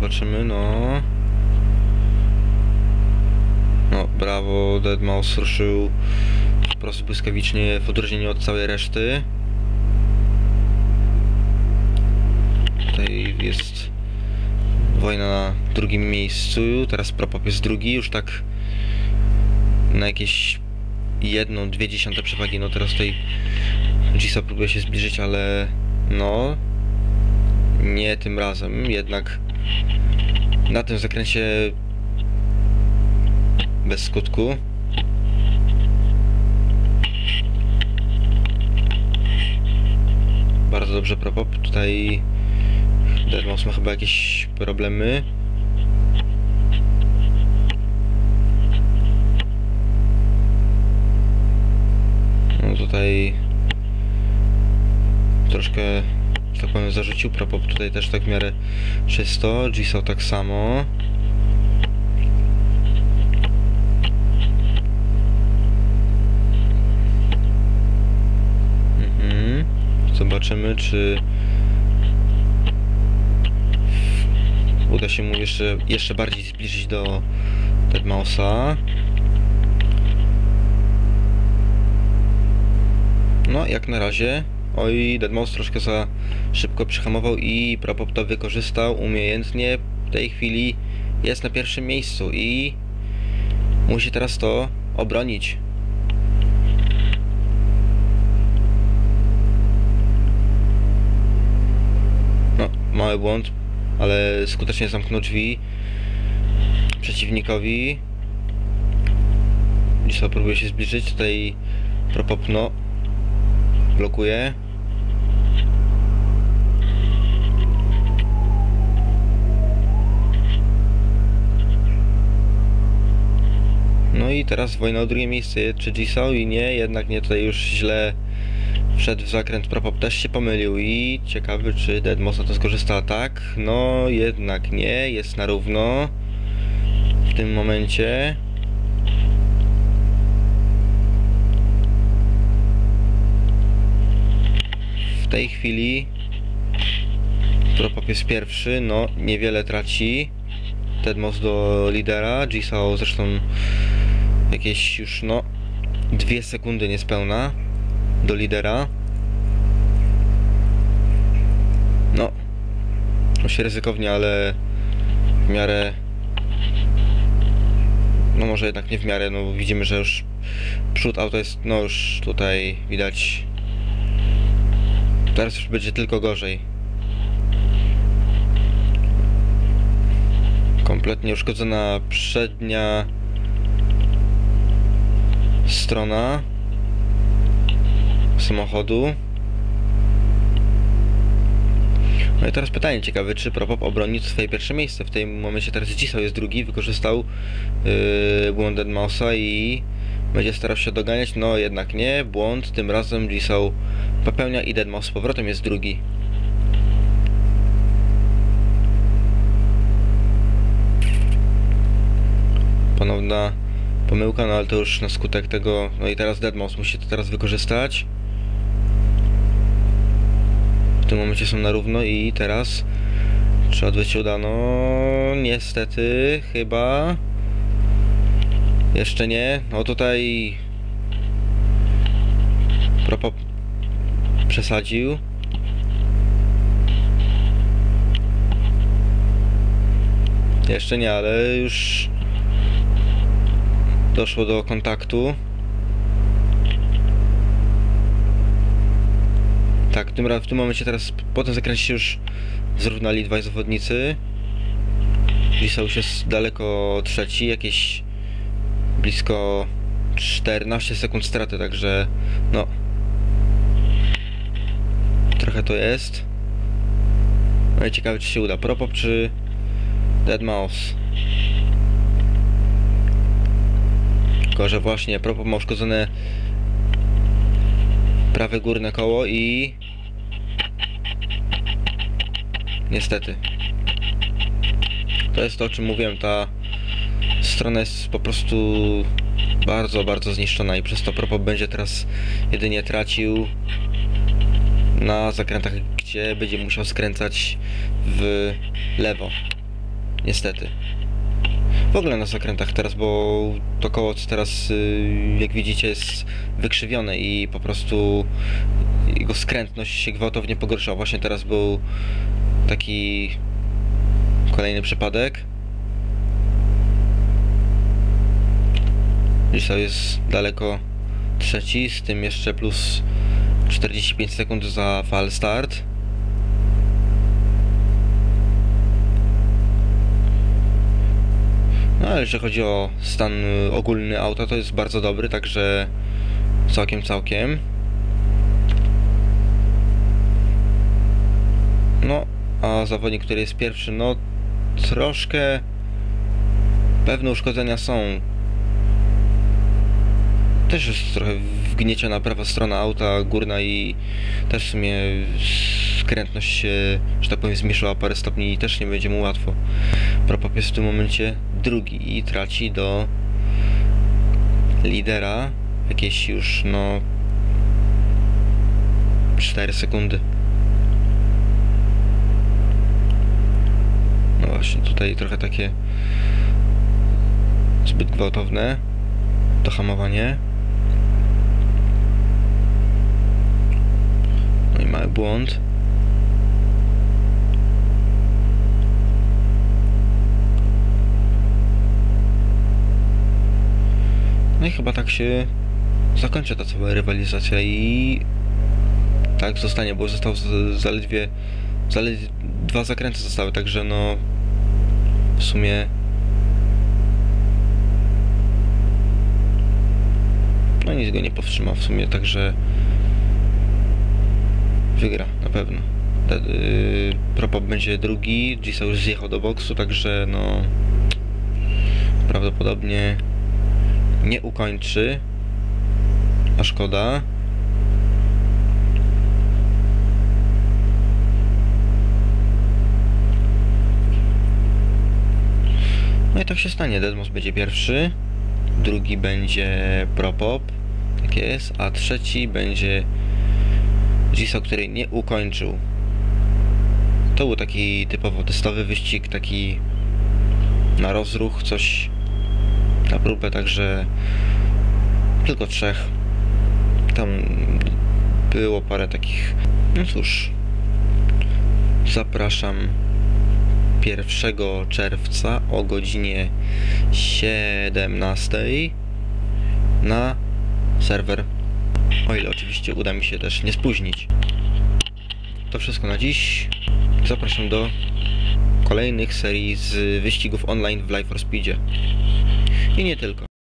zobaczymy, no. No, brawo, Deadmau5 ruszył po prostu błyskawicznie w odróżnieniu od całej reszty. Tutaj jest wojna na drugim miejscu, teraz Propop jest drugi, już tak na jakieś jedną, dwie dziesiąte przewagi, no teraz tutaj Gisa próbuje się zbliżyć, ale no nie tym razem, jednak na tym zakręcie bez skutku. Bardzo dobrze Propop, tutaj Dermos ma chyba jakieś problemy. No tutaj troszkę, tak powiem, zarzucił. Propop tutaj też tak w miarę czysto. Giso tak samo. Mhm. Zobaczymy, czy uda się mu jeszcze, jeszcze bardziej zbliżyć do Deadmausa. No, jak na razie. Oj, Deadmaus troszkę za szybko przyhamował i Propop to wykorzystał umiejętnie. W tej chwili jest na pierwszym miejscu i musi teraz to obronić. No, mały błąd, ale skutecznie zamknął drzwi przeciwnikowi. Lisa próbuje się zbliżyć, tutaj Propop no blokuje. No i teraz wojna o drugie miejsce, czy Jisoo i nie, jednak nie, tutaj już źle wszedł w zakręt, Propop też się pomylił i ciekawy czy Deadmos na to skorzysta, tak? No jednak nie, jest na równo w tym momencie. W tej chwili Propop jest pierwszy, no niewiele traci. Deadmos do lidera, Jisoo zresztą jakieś już no dwie sekundy niespełna do lidera. No, dość ryzykownie, ale w miarę. No może jednak nie w miarę, no widzimy, że już przód auto jest, no już tutaj widać. Teraz już będzie tylko gorzej. Kompletnie uszkodzona przednia strona samochodu. No i teraz pytanie ciekawe, czy Propop obroni swoje pierwsze miejsce. W tym momencie teraz Gisał jest drugi, wykorzystał yy, błąd Deadmausa i będzie starał się doganiać. No jednak nie, błąd, tym razem Gisał popełnia i Deadmaus z powrotem jest drugi. Ponowna pomyłka, no ale to już na skutek tego, no i teraz Deadmaus musi to teraz wykorzystać. W tym momencie są na równo i teraz czy odbyć uda? No niestety chyba jeszcze nie. No tutaj Propop przesadził. Jeszcze nie, ale już doszło do kontaktu. Tak, tym, ra- w tym momencie teraz po tym zakręcie się już zrównali dwaj zawodnicy. Lisa już jest daleko trzeci, jakieś blisko 14 sekund straty, także no trochę to jest. No i ciekawe czy się uda. Propop czy Deadmau5? Tylko, że właśnie Propop ma uszkodzone prawe górne koło i niestety to jest to o czym mówiłem, ta strona jest po prostu bardzo, bardzo zniszczona i przez to Propop będzie teraz jedynie tracił na zakrętach, gdzie będzie musiał skręcać w lewo. Niestety. W ogóle na zakrętach teraz, bo to koło teraz, y, jak widzicie, jest wykrzywione i po prostu jego skrętność się gwałtownie pogorszyła. Właśnie teraz był taki kolejny przypadek. Dzisiaj jest daleko trzeci, z tym jeszcze plus 45 sekund za fal start. No ale jeżeli chodzi o stan y, ogólny auta, to jest bardzo dobry, także całkiem, całkiem. No, a zawodnik, który jest pierwszy, no troszkę pewne uszkodzenia są. Też jest trochę wgnieciona prawa strona auta górna i też w sumie skrętność się, że tak powiem, zmniejszyła parę stopni i też nie będzie mu łatwo. Propop jest w tym momencie drugi i traci do lidera jakieś już no 4 sekundy. No właśnie, tutaj trochę takie zbyt gwałtowne to hamowanie. No i mały błąd. No i chyba tak się zakończy ta cała rywalizacja i tak zostanie, bo został zaledwie, zaledwie dwa zakręty zostały, także no w sumie no nic go nie powstrzyma w sumie, także wygra na pewno. Yy, Propop będzie drugi, Gisa już zjechał do boksu, także no prawdopodobnie nie ukończy, a szkoda. No i tak się stanie. Deadmos będzie pierwszy, drugi będzie Propop, tak jest, a trzeci będzie Jiso, który nie ukończył. To był taki typowo testowy wyścig, taki na rozruch, coś na próbę, także tylko trzech. Tam było parę takich. No cóż, zapraszam 1 czerwca o godzinie 17 na serwer. O ile oczywiście uda mi się też nie spóźnić. To wszystko na dziś. Zapraszam do kolejnych serii z wyścigów online w Life for Speedzie. I nie tylko.